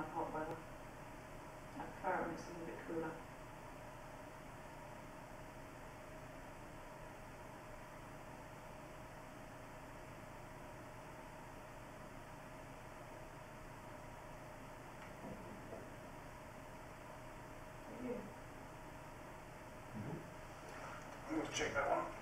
have hot weather. I prefer it when it's a little bit cooler. Check that one.